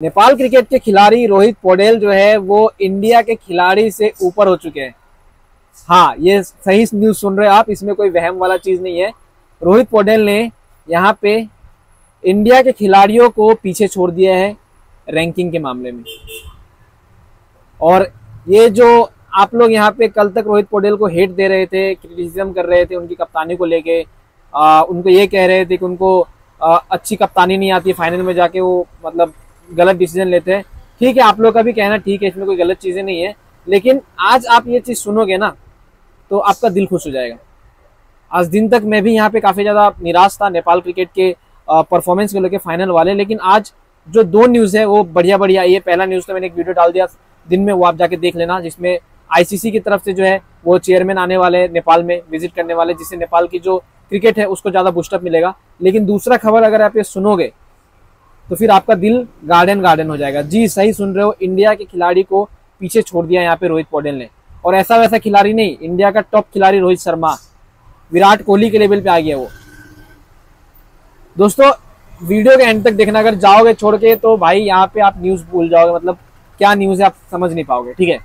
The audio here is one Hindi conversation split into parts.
नेपाल क्रिकेट के खिलाड़ी रोहित पौडेल जो है वो इंडिया के खिलाड़ी से ऊपर हो चुके हैं। हाँ ये सही न्यूज़ सुन रहे हैं आप इसमें कोई वहम वाला चीज़ नहीं है। रोहित पौडेल ने यहाँ पे इंडिया के खिलाड़ियों को पीछे छोड़ दिया है रैंकिंग के मामले में। और ये जो आप लोग यहाँ पे कल तक रोहित पौडेल को हेट दे रहे थे क्रिटिसिज्म कर रहे थे उनकी कप्तानी को लेके उनको ये कह रहे थे कि उनको आ, अच्छी कप्तानी नहीं आती फाइनल में जाके वो मतलब गलत डिसीज़न लेते हैं। ठीक है, आप लोग का भी कहना ठीक है, इसमें कोई गलत चीज़ें नहीं है, लेकिन आज आप ये चीज़ सुनोगे ना तो आपका दिल खुश हो जाएगा। आज दिन तक मैं भी यहाँ पे काफ़ी ज़्यादा निराश था नेपाल क्रिकेट के परफॉर्मेंस को लेकर फाइनल वाले, लेकिन आज जो दो न्यूज़ है, वो बढ़िया बढ़िया आई है। पहला न्यूज़ तो मैंने एक वीडियो डाल दिया, दिन में वो आप जाके देख लेना, जिसमें आईसीसी की तरफ़ से जो है, वो चेयरमैन आने वाले नेपाल में विज़िट करने वाले, जिससे नेपाल की जो क्रिकेट है, उसको ज़्यादा बुस्टअप मिलेगा। लेकिन दूसरा खबर अगर आप ये सुनोगे तो फिर आपका दिल गार्डन गार्डन हो जाएगा। जी, सही सुन रहे हो। इंडिया के खिलाड़ी को पीछे छोड़ दिया यहाँ पे रोहित पौडेल ने। और ऐसा वैसा खिलाड़ी नहीं, इंडिया का टॉप खिलाड़ी रोहित शर्मा। विराट कोहली के लेवल पे आ गया वो। दोस्तों वीडियो के एंड तक देखना। अगर जाओगे छोड़ के तो भाई यहाँ पे आप न्यूज़ भूल जाओगे। मतलब क्या न्यूज़ है, आप समझ नहीं पाओगे। ठीक है?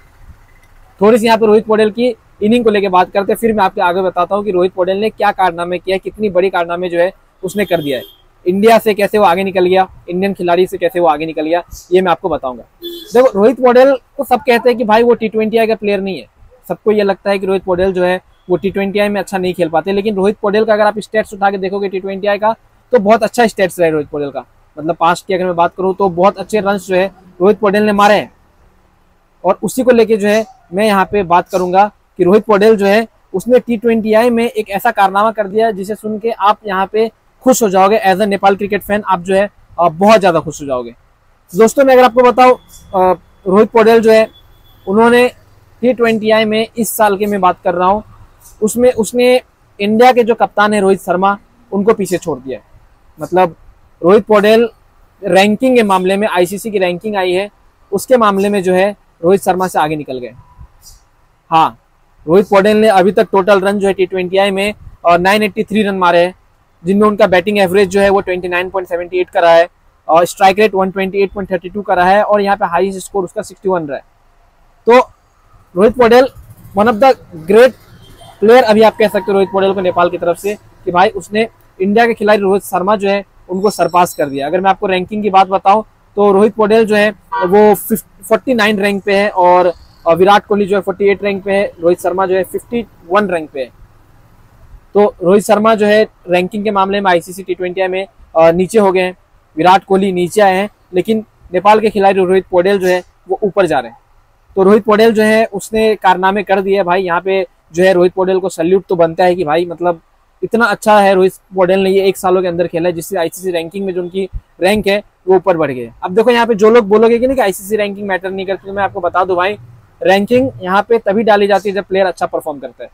थोड़ी सी यहाँ पे रोहित पौडेल की इनिंग को लेकर बात करते हैं। फिर मैं आपके आगे बताता हूँ कि रोहित पौडेल ने क्या कारनामे किया कितनी बड़ी कारनामे जो है उसने कर दिया है। इंडिया से कैसे वो आगे निकल गया इंडियन खिलाड़ी से कैसे वो आगे निकल गया, ये मैं आपको बताऊँगा। देखो, रोहित पौडेल को सब कहते हैं कि भाई वो टी ट्वेंटी आई का प्लेयर नहीं है। सबको ये लगता है कि रोहित पौडेल जो है वो टी ट्वेंटी आई में अच्छा नहीं खेल पाते, लेकिन रोहित पौडेल का अगर आप स्टेट्स उठा के देखोगे टी ट्वेंटी आई का तो बहुत अच्छा स्टेट्स रहे रोहित पौडेल का। मतलब पास्ट की अगर मैं बात करूँ तो बहुत अच्छे रन जो है रोहित पौडेल ने मारे हैं। और उसी को लेके जो है मैं यहाँ पे बात करूँगा कि रोहित पौडेल जो है, उसने टी ट्वेंटी आई में एक ऐसा कारनामा कर दिया, जिसे सुन के आप यहाँ पे खुश हो जाओगे as a Nepal cricket fan आप जो है बहुत ज़्यादा खुश हो जाओगे। दोस्तों, मैं अगर आपको बताऊँ रोहित पौडेल जो है, उन्होंने टी ट्वेंटी आई में इस साल के मैं बात कर रहा हूँ, उसमें, उसने इंडिया के जो कप्तान है रोहित शर्मा, उनको पीछे छोड़ दिया मतलब रोहित पौडेल रैंकिंग के मामले में आईसीसी की रैंकिंग आई है, उसके मामले में जो है, रोहित शर्मा से आगे निकल गए। हाँ रोहित पौडेल ने अभी तक टोटल रन जो है टी ट्वेंटी आई में और नाइन एट्टी थ्री रन मारे हैं। जिनमें उनका बैटिंग एवरेज जो है वो 29.78 का रहा है, और स्ट्राइक रेट 128.32 का रहा है, और यहाँ पे हाईएस्ट स्कोर उसका 61 रहा है। तो Rohit Paudel one of the great player अभी आप कह सकते हो रोहित पौडेल को नेपाल की तरफ़ से, कि भाई उसने इंडिया के खिलाड़ी रोहित शर्मा जो है, उनको सरपास कर दिया। अगर मैं आपको रैंकिंग की बात बताऊँ तो रोहित पौडेल जो है, वो फोर्टी नाइन रैंक पे है, और विराट कोहली जो है 48 रैंक पे है, रोहित शर्मा जो है 51 रैंक पे है। तो रोहित शर्मा जो है रैंकिंग के मामले में आईसीसी टी ट्वेंटी में नीचे हो गए हैं। विराट कोहली नीचे आए हैं, लेकिन नेपाल के खिलाड़ी रोहित पौडेल जो है, वो ऊपर जा रहे हैं। तो रोहित पौडेल जो है, उसने कारनामे कर दिए भाई। यहाँ पे जो है रोहित पौडेल को सल्यूट तो बनता है कि भाई मतलब इतना अच्छा है रोहित पौडेल ने ये एक सालों के अंदर खेला है, जिससे आईसीसी रैंकिंग में जो उनकी रैंक है, वो ऊपर बढ़ गए। अब देखो यहाँ पे जो लोग बोलोगे कि नहीं कि आईसीसी रैंकिंग मैटर नहीं करती तो मैं आपको बता दू भाई रैंकिंग यहाँ पे तभी डाली जाती है जब प्लेयर अच्छा परफॉर्म करता है।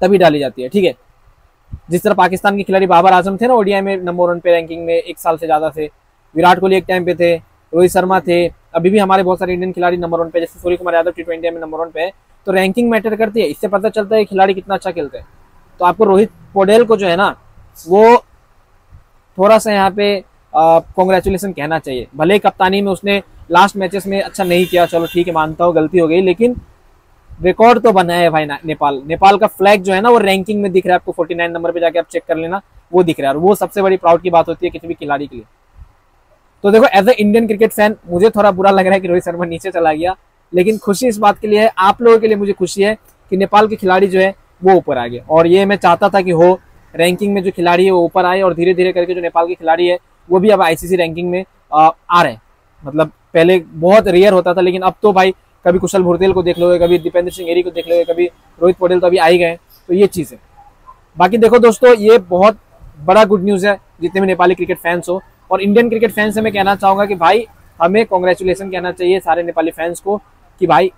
तभी डाली जाती है, ठीक है? जिस तरह पाकिस्तान के खिलाड़ी बाबर आज़म थे ना ओडीआई में नंबर वन पे रैंकिंग में एक साल से ज़्यादा थे। विराट कोहली एक टाइम पे थे, रोहित शर्मा थे। अभी भी हमारे बहुत सारे इंडियन खिलाड़ी नंबर वन पे जैसे सूर्य कुमार यादव टी ट्वेंटी में नंबर वन पे है। तो रैंकिंग मैटर करती है। इससे पता चलता है खिलाड़ी कितना अच्छा खेलते हैं। तो आपको रोहित पोडेल को जो है ना, वो थोड़ा सा यहाँ पे कॉन्ग्रेचुलेसन कहना चाहिए। भले कप्तानी में उसने लास्ट मैचेस में अच्छा नहीं किया, चलो ठीक है, मानता हूँ, गलती हो गई, लेकिन रिकॉर्ड तो बना है भाई नेपाल। नेपाल का फ्लैग जो है ना वो रैंकिंग में दिख रहा है आपको 49 नंबर पे जाके आप चेक कर लेना वो दिख रहा है। और वो सबसे बड़ी प्राउड की बात होती है किसी भी खिलाड़ी के लिए। तो देखो as a Indian cricket fan मुझे थोड़ा बुरा लग रहा है कि रोहित शर्मा नीचे चला गया लेकिन खुशी इस बात के लिए है आप लोगों के लिए मुझे खुशी है कि नेपाल के खिलाड़ी जो है वो ऊपर आ गए। और ये मैं चाहता था कि हो रैंकिंग में जो खिलाड़ी है वो ऊपर आए और धीरे धीरे करके जो नेपाल के खिलाड़ी है वो भी अब आईसीसी रैंकिंग में आ, आ रहे हैं। मतलब पहले बहुत रेयर होता था लेकिन अब तो भाई कभी कुशल भुरतेल को देख लोगे कभी दीपेंद्र सिंह एरी को देख लोगे कभी रोहित पटेल तो अभी आ ही गए तो ये चीज़ है। बाकी देखो दोस्तों ये बहुत बड़ा गुड न्यूज़ है जितने भी नेपाली क्रिकेट फैंस हो। और इंडियन क्रिकेट फैंस से मैं कहना चाहूँगा कि भाई हमें कॉन्ग्रेचुलेसन कहना चाहिए सारे नेपाली फैंस को कि भाई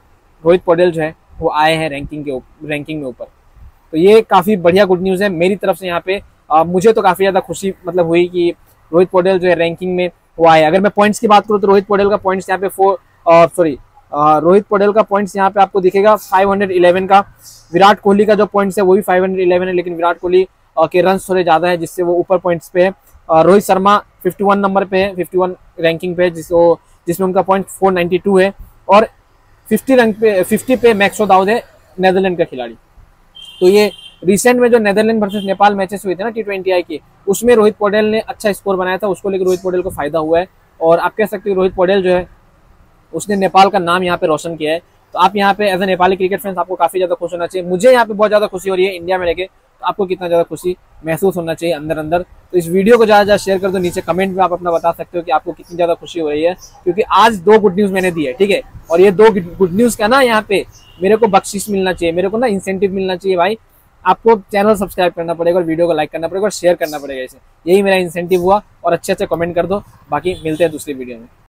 रोहित पटेल जो है वो आए हैं रैंकिंग के रैंकिंग में ऊपर। तो ये काफ़ी बढ़िया गुड न्यूज़ है। मेरी तरफ़ से यहाँ पे आ, मुझे तो काफ़ी ज़्यादा खुशी मतलब हुई कि रोहित पटेल जो है रैंकिंग में वो आए। अगर मैं पॉइंट्स की बात करूँ तो रोहित पटेल का पॉइंट्स यहाँ पे फोर सॉरी रोहित पटेल का पॉइंट्स यहाँ पे आपको दिखेगा 511 का। विराट कोहली का जो पॉइंट्स है वो भी 511 है, लेकिन विराट कोहली के रन थोड़े ज़्यादा है, जिससे वो ऊपर पॉइंट्स पे है। रोहित शर्मा 51 नंबर पे है 51 रैंकिंग पे जिस जिसमें उनका पॉइंट 492 है। और 50 रैंक पे 50 पे मैक्सो दाऊद है नेदरलैंड का खिलाड़ी। तो ये रिसेंट में जो नेदरलैंड वर्सेस नेपाल मैचेस हुए थे ना टी ट्वेंटी आई की, उसमें रोहित पौडेल ने अच्छा स्कोर बनाया था, उसको लेकर रोहित पौडेल को फ़ायदा हुआ है। और आप कह सकते हो रोहित पौडेल जो है उसने नेपाल का नाम यहाँ पे रोशन किया है। तो आप यहाँ पे as a Nepali cricket fans आपको काफ़ी ज़्यादा खुश होना चाहिए। मुझे यहाँ पे बहुत ज़्यादा खुशी हो रही है इंडिया में लेके। तो आपको कितना ज़्यादा खुशी महसूस होना चाहिए अंदर अंदर तो इस वीडियो को ज़्यादा ज़्यादा शेयर कर दो, नीचे कमेंट में आप अपना बता सकते हो कि आपको कितनी ज़्यादा खुशी हो रही है। क्योंकि आज दो गुड न्यूज़ मैंने दी है, ठीक है? और ये दो गुड न्यूज़ का ना यहाँ पे मेरे को बख्शिश मिलना चाहिए, मेरे को ना इंसेंटिव मिलना चाहिए भाई। आपको चैनल सब्सक्राइब करना पड़ेगा और वीडियो को लाइक करना पड़ेगा और शेयर करना पड़ेगा इसे। यही मेरा इंसेंटिव हुआ और अच्छे अच्छे कमेंट कर दो। बाकी मिलते हैं दूसरी वीडियो में।